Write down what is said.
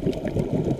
何?